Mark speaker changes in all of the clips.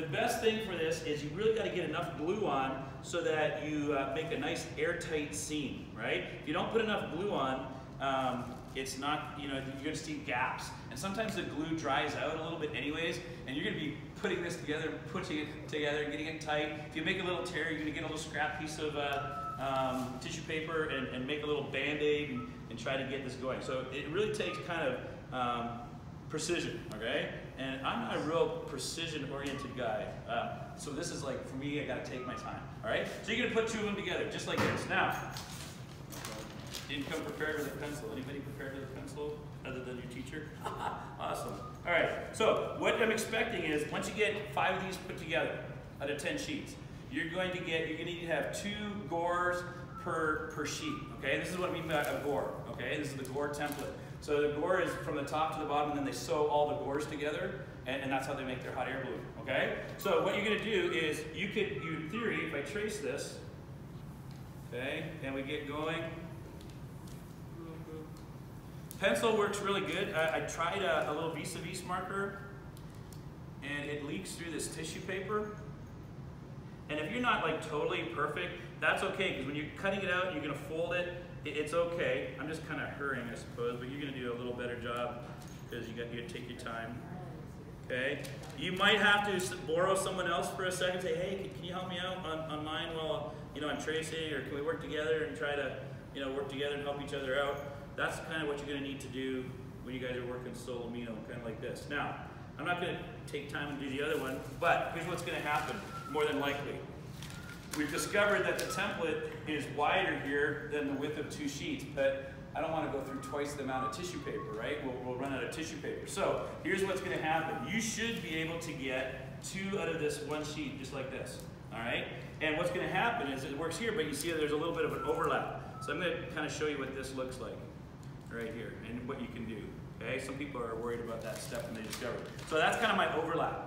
Speaker 1: The best thing for this is you really got to get enough glue on so that you uh, make a nice airtight seam, right? If you don't put enough glue on, um, it's not, you know, you're gonna see gaps. And sometimes the glue dries out a little bit anyways, and you're gonna be putting this together, putting it together, getting it tight. If you make a little tear, you're gonna get a little scrap piece of uh, um, tissue paper and, and, make a little band-aid and, and, try to get this going. So it really takes kind of um, precision, okay? And I'm not a real precision-oriented guy. Uh, so this is like, for me, I gotta take my time, all right? So you're gonna put two of them together, just like this. Now, didn't come prepared with a pencil. Anybody prepared with a pencil other than your teacher? awesome. All right, so what I'm expecting is once you get five of these put together out of 10 sheets, you're going to get, you're need to have two gores per, per sheet, okay? This is what I mean by a gore, okay? This is the gore template. So the gore is from the top to the bottom, and then they sew all the gores together, and, and that's how they make their hot air balloon, okay? So what you're gonna do is, you could, you, in theory, if I trace this, okay, and we get going, Pencil works really good. I, I tried a, a little vis-a-vis marker and it leaks through this tissue paper. And if you're not like totally perfect, that's okay because when you're cutting it out, you're gonna fold it, it it's okay. I'm just kind of hurrying, I suppose, but you're gonna do a little better job because you got you take your time. Okay, you might have to borrow someone else for a second. Say, hey, can, can you help me out on, on mine while you know I'm tracing, or can we work together and try to you know work together and help each other out? that's kind of what you're to need to do when you guys are working Solomino, kind of like this. Now, I'm not going to take time and do the other one, but here's what's going to happen, more than likely. We've discovered that the template is wider here than the width of two sheets, but I don't want to go through twice the amount of tissue paper, right? We'll, we'll run out of tissue paper. So here's what's going to happen. You should be able to get two out of this one sheet, just like this, all right? And what's going to happen is it works here, but you see there's a little bit of an overlap. So I'm going to kind of show you what this looks like right here and what you can do. Okay, some people are worried about that step when they discover it. So that's kind of my overlap.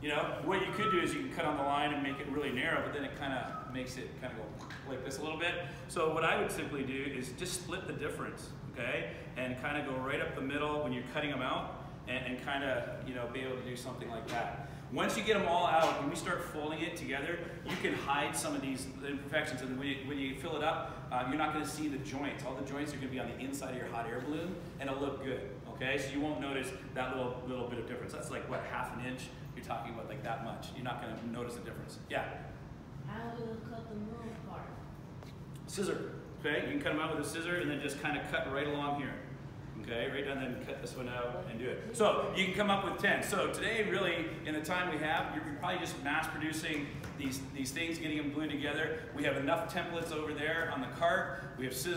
Speaker 1: You know, what you could do is you can cut on the line and make it really narrow, but then it kind of makes it kind of go like this a little bit. So what I would simply do is just split the difference, okay? And kind of go right up the middle when you're cutting them out and, and kind of, you know, be able to do something like that. Once you get them all out, when we start folding it together, you can hide some of these imperfections. And when you, when you fill it up, uh, you're not going to see the joints. All the joints are going to be on the inside of your hot air balloon, and it'll look good. Okay, so you won't notice that little little bit of difference. That's like what half an inch. You're talking about like that much. You're not going to notice the difference. Yeah.
Speaker 2: How do you cut the moon part?
Speaker 1: Scissor. Okay, you can cut them out with a scissor, and then just kind of cut right along here. Okay, right down then cut this one out and do it. So you can come up with 10. So today, really, in the time we have, you're probably just mass producing these, these things, getting them glued together. We have enough templates over there on the cart. We have scissors.